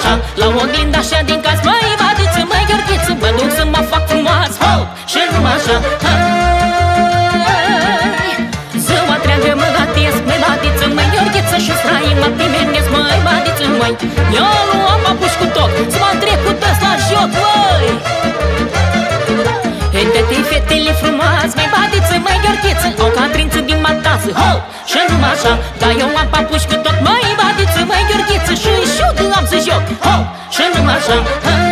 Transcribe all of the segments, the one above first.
așa, la oglinda așa din caz Măi, badiță, măi, gheorghiță Mă duc să mă fac frumos Ho! Și nu așa Hai! Fetele frumoase Măi, badiță, măi, gheorghiță Au catrință din matasă Ho! Și nu așa, dar eu am papuși cu tot Măi, badiță, măi, gheorghiță Și șut am să joc Ho! Și nu așa Hai!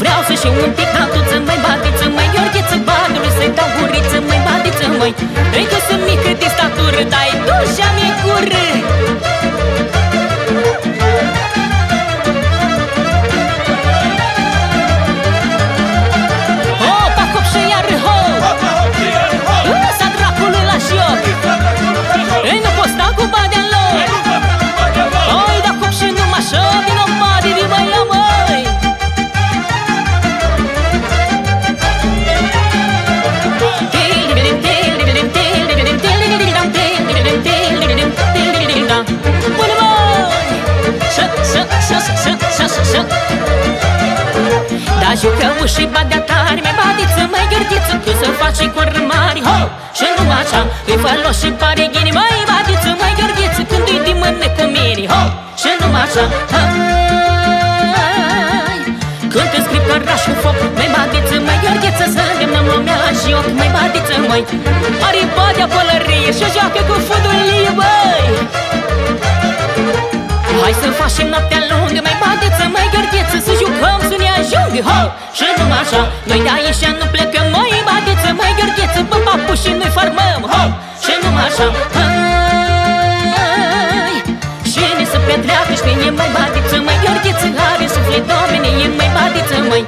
Vreau să și un pic natuță Măi, badiță, măi, gheorghiță Badului să-i dau guriță Măi, badiță, măi Ei că Da jucăm și badea tare Mai badiță, mai gărdiță Că să faci cu mari Ho! Și nu așa Îi folos și pare ghini Mai badiță, mai gărdiță Când îi dimână cu mine Ho! Și nu așa Hai! Când îți scriu cărașul foc Mai badiță, mai gărdiță Să îndemnăm lumea la joc Mai badiță, mai Are badea pălărie Și joacă cu fudulie, băi Hai să facem noaptea Și nu așa Noi de aici nu plecăm Mai badiță, mai gărdiță Bă, papu și noi farmăm Ho! Și nu așa Hai! Și ne să petreacă Și ne mai badiță, mai gărdiță Are suflet domenie, mai badiță, mai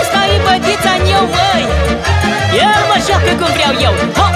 Asta e bădița-n eu, măi El mă joacă cum vreau eu Ho, șa, ho, șa